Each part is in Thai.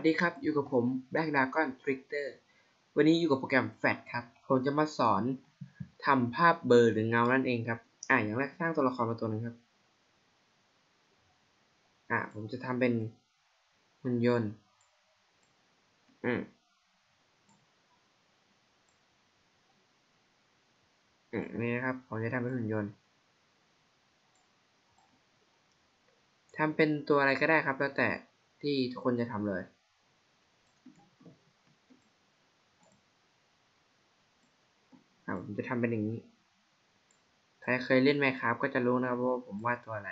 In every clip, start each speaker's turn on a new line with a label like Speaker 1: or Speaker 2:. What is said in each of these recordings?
Speaker 1: วัสดีครับ อยู่กับผม Black Dragon Trickster วันนี้อยู่กับโปรแกรม Fat ครับ ผมจะมาสอนทำภาพเบอร์หรือเงานั่นเองครับ อ่าอย่างแรกสร้างตัวละครมาตัวหนึงครับ อ่าผมจะทำเป็นหุ่นยนต์ อืมอืมนี่นะครับ ผมจะทำเป็นหุ่นยนต์ทำเป็นตัวอะไรก็ได้ครับ แล้วแต่ที่ทุกคนจะทำเลย อ่าผมจะทำเป็นอย่างนี้ ใครเคยเล่นไหมครับ ก็จะรู้นะครับว่าผมวาดตัวอะไร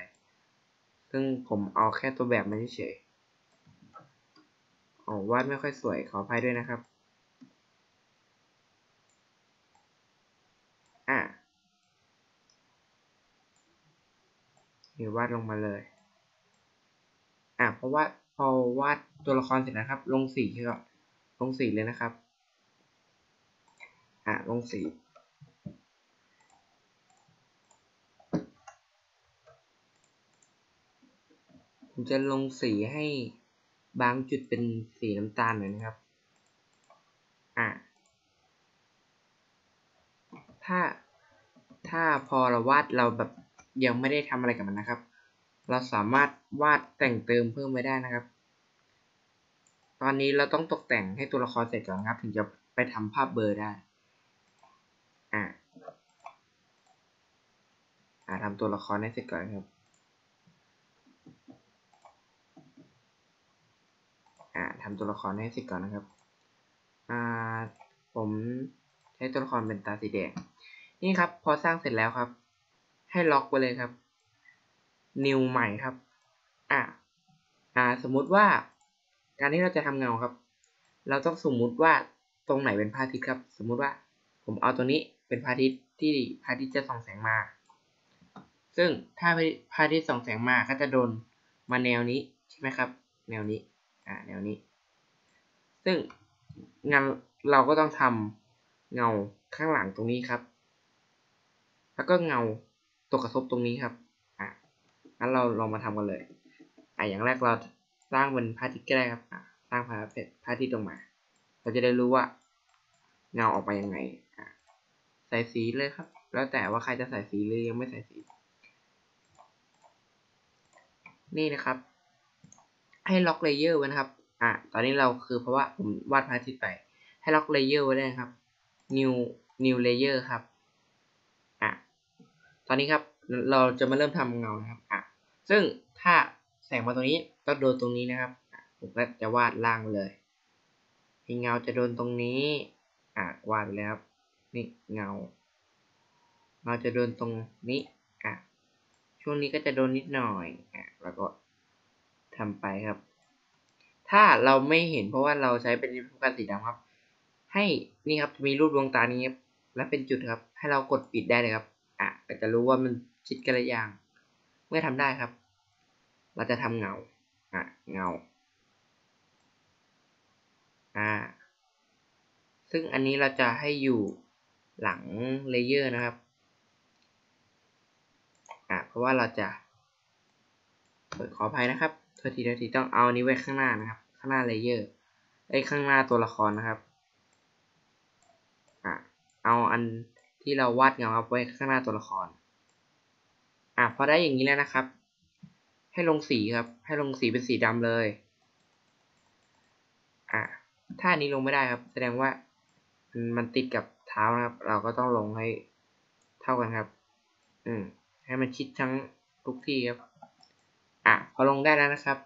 Speaker 1: ซึ่งผมเอาแค่ตัวแบบมาเฉยๆอ๋อวาดไม่ค่อยสวยขออภัยด้วยนะครับ อะเดี๋ยววาดลงมาเลย อะเพราะว่าพอวาดตัวละครเสร็จนะครับ ลงสีก็ลงสีเลยนะครับ อะลงสี ผมจะลงสีให้บางจุดเป็นสีน้ำตาลหน่อยนะครับ อะ ถ้า ถ้าพอเราวาดเราแบบยังไม่ได้ทำอะไรกับมันนะครับ เราสามารถวาดแต่งเติมเพิ่มไปได้นะครับ ตอนนี้เราต้องตกแต่งให้ตัวละครเสร็จก่อนครับ ถึงจะไปทำภาพเบอร์ได้ อะ อะทำตัวละครให้เสร็จก่อนครับ อ่าทำตัวละครให้เสร็จก่อนนะครับ อ่า ผมใช้ตัวละครเป็นตาสีแดง นี่ครับ พอสร้างเสร็จแล้วครับ ให้ล็อกไปเลยครับ new ใหม่ครับ อ่าอ่า สมมุติว่า การที่เราจะทำเงาครับ เราต้องสมมุติว่าตรงไหนเป็นพระอาทิตย์ครับ สมมุติว่า ผมเอาตัวนี้เป็นพระอาทิตย์ที่พระอาทิตย์จะส่องแสงมา ซึ่งถ้าพระอาทิตย์ส่องแสงมาก็จะโดนมาแนวนี้ใช่ไหมครับ แนวนี้ อ่า แนวนี้ ซึ่งงานเราก็ต้องทำเงาข้างหลังตรงนี้ครับ แล้วก็เงาตกกระทบตรงนี้ครับ อะงั้นเราลองมาทำกันเลย อะอย่างแรกเราสร้างเป็นพาทิตย์ก็ได้ครับอะสร้างพาระพระอาทิตย์ลงมา เราจะได้รู้ว่าเงาออกไปยังไงอะใส่สีเลยครับ แล้วแต่ว่าใครจะใส่สีหรือยังไม่ใส่สี นี่นะครับ ให้ล็อก layer ไว้นะครับ อะตอนนี้เราคือเพราะว่าผมวาดพระอาทิตย์ไป ให้ล็อก layer ไว้ได้ครับ new new layer ครับอะตอนนี้ครับเราจะมาเริ่มทำเงานะครับอะซึ่งถ้าแสงมาตรงนี้ก็โดนตรงนี้นะครับผมก็จะวาดล่างเลยเงาจะโดนตรงนี้อะวาดไปแล้วครับนี่เงาเงาจะโดนตรงนี้อะช่วงนี้ก็จะโดนนิดหน่อยอะแล้วก็ทำไปครับ ถ้าเราไม่เห็นเพราะว่าเราใช้เป็นโฟกัสสีดำครับ ให้นี่ครับมีรูปดวงตานี้ครับและเป็นจุดครับ ให้เรากดปิดได้เลยครับ อะก็จะรู้ว่ามันชิดกันหรือยังเมื่อทำได้ครับ เราจะทำเงา อะเงา อ่า ซึ่งอันนี้เราจะให้อยู่หลัง layer นะครับ อะเพราะว่าเราจะขออภัยนะครับ โทษทีโทษทีต้องเอานี้ไว้ข้างหน้านะครับ ข้างหน้า layer ไอ้ข้างหน้าตัวละครนะครับอะเอาอันที่เราวาดเงาครับไว้ข้างหน้าตัวละครอะพอได้อย่างนี้แล้วนะครับ ให้ลงสีครับ ให้ลงสีเป็นสีดำเลยอะถ้านี้ลงไม่ได้ครับ แสดงว่ามันติดกับเท้านะครับ เราก็ต้องลงให้เท่ากันครับ อืมให้มันชิดทั้งทุกที่ครับ อะพอลงได้แล้วนะครับ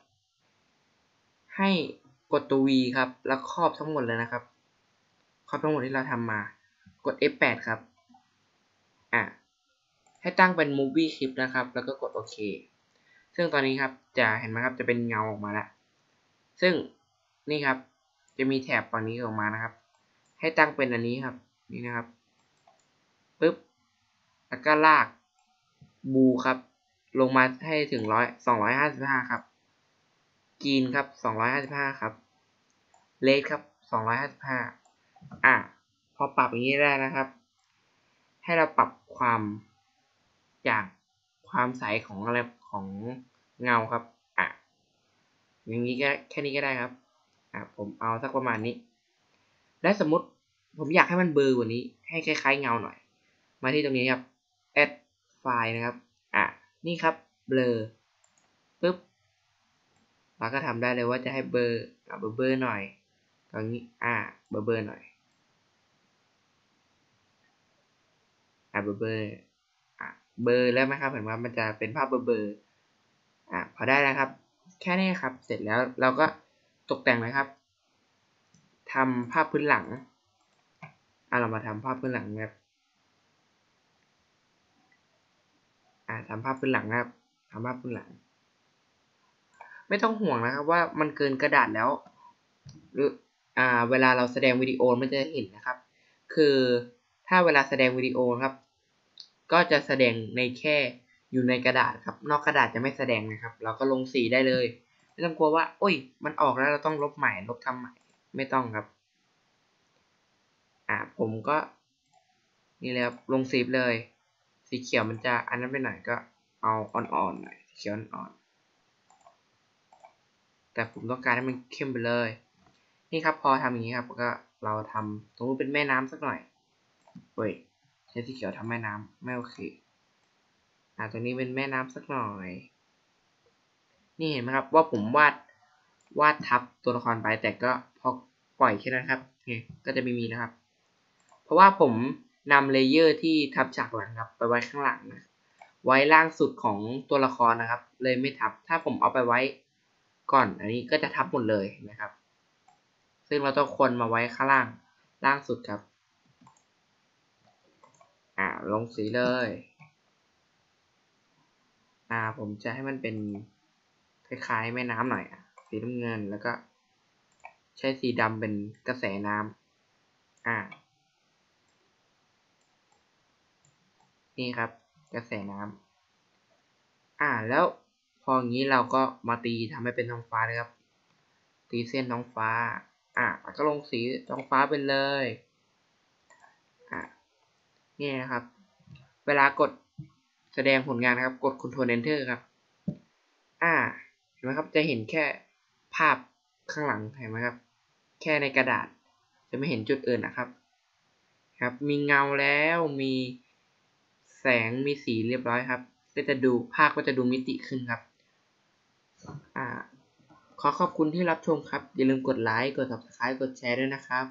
Speaker 1: ให้กดตัว V ครับ แล้วครอบทั้งหมดเลยนะครับ ครอบทั้งหมดที่เราทำมา กด F8 ครับ อะ ให้ตั้งเป็น movie clip นะครับ แล้วก็กดโอเค ซึ่งตอนนี้ครับ จะเห็นไหมครับ จะเป็นเงาออกมาแล้ว ซึ่งนี่ครับ จะมีแถบฝั่งนี้ออกมานะครับ ให้ตั้งเป็นอันนี้ครับ นี่นะครับ ปึ๊บ แล้วก็ลาก บูครับ ลงมาให้ถึงร้อยสองร้อยห้าสิบห้าครับกีนครับสองร้อยห้าสิบห้าครับเลดครับสองร้อยห้าสิบห้าอะพอปรับอย่างนี้ได้นะครับ ให้เราปรับความจากความใสของอะไรของเงาครับอะอย่างนี้ก็แค่นี้ก็ได้ครับอะผมเอาสักประมาณนี้ และสมมติผมอยากให้มันเบลอกว่านี้ ให้คล้ายๆเงาหน่อย มาที่ตรงนี้ครับ add filter นะครับ อะ นี่ครับเบลอปุ๊บเราก็ทำได้เลยว่าจะให้เบออะเบลอเบลอหน่อยตรงนี้อะเบลอเบลอหน่อยอะเบลอเบลออะเบลอแล้วไหมครับเห็นว่ามันจะเป็นภาพเบลอเบลออะพอได้แล้วครับ แค่นี้ครับ เสร็จแล้วเราก็ตกแต่งเลยครับทำภาพพื้นหลังอะเรามาทำภาพพื้นหลังนะครับ อ่าทำภาพพื้นหลังนะครับทำภาพพื้นหลัง ไม่ต้องห่วงนะครับว่ามันเกินกระดาษแล้ว หรืออ่าเวลาเราแสดงวิดีโอมันจะเห็นนะครับ คือถ้าเวลาแสดงวิดีโอครับ ก็จะแสดงในแค่อยู่ในกระดาษครับ นอกกระดาษจะไม่แสดงนะครับ เราก็ลงสีได้เลยไม่ต้องกลัวว่าโอ้ย มันออกแล้วเราต้องลบใหม่ลบทำใหม่ไม่ต้องครับ อ่าผมก็นี่เลยครับลงสีเลย สีเขียวมันจะอันนั้นไปหน่อยก็เอาอ่อนๆหน่อยสีเขียวอ่อนๆแต่ผมต้องการให้มันเข้มไปเลย นี่ครับพอทำอย่างนี้ครับก็เราทำตรงนู้เป็นแม่น้ำสักหน่อยเฮ้ยใช้สีเขียวทำแม่น้ำไม่โอเคอ่าตรงนี้เป็นแม่น้ำสักหน่อย นี่เห็นไหมครับว่าผมวาดวาดทับตัวละครไปแต่ก็พอปล่อยแค่นั้นครับนี่ก็จะไม่มีนะครับ เพราะว่าผม นำเลเยอร์ที่ทับฉากหลังครับไปไว้ข้างหลังนะ ไว้ล่างสุดของตัวละครนะครับ เลยไม่ทับ ถ้าผมเอาไปไว้ก่อน อันนี้ก็จะทับหมดเลยนะครับ ซึ่งเราต้องควรมาไว้ข้างล่างล่างสุดครับ อ่าลงสีเลย อ่าผมจะให้มันเป็นคล้ายๆแม่น้ำหน่อยอะสีน้ำเงินแล้วก็ ใช้สีดำเป็นกระแสน้ำอ่า นี่ครับกระแสน้ำอ่าแล้วพออย่างนี้เราก็มาตีทำให้เป็นท้องฟ้าเลยครับ ตีเส้นท้องฟ้า อ่าก็ลงสีท้องฟ้าไปเลยอ่านี่นะครับ เวลากดแสดงผลงานนะครับ กด Ctrl Enter ครับ อ่าเห็นไหมครับจะเห็นแค่ภาพข้างหลังเห็นไหมครับ แค่ในกระดาษจะไม่เห็นจุดอื่นนะครับ ครับ มีเงาแล้วมี แสงมีสีเรียบร้อยครับก็จะดูภาพก็จะดูมิติขึ้นครับอ่าขอขอบคุณที่รับชมครับ อย่าลืมกดไลค์ กด subscribe กดแชร์ด้วยนะครับ